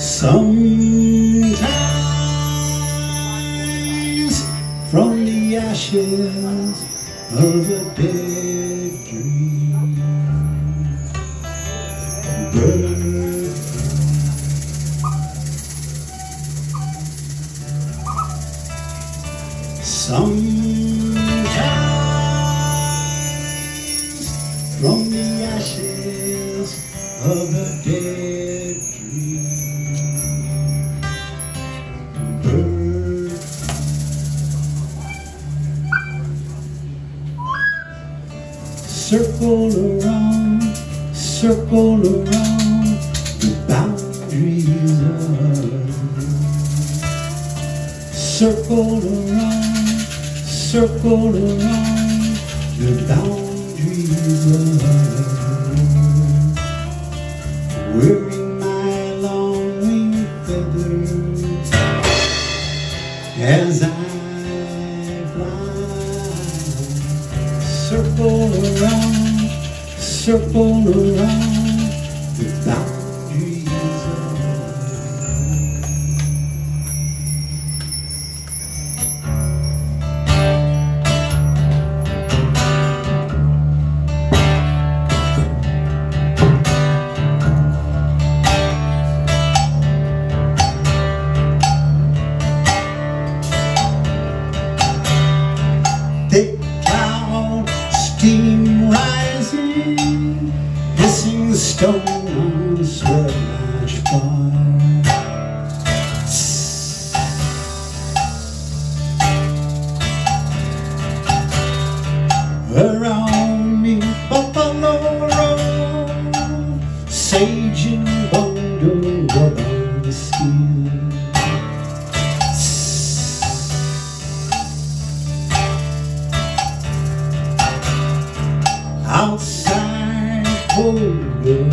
Sometimes from the ashes of a dead dream. Bird Sometimes from the ashes of a dead circle around, circle around the boundaries of. Circle around, circle around the boundaries of. Wearing my long wing feathers as I fly circle around, circle around stone on the sweat match fire. Around me, buffalo roam, sage and wonder around the skin. Outside. không ngừng.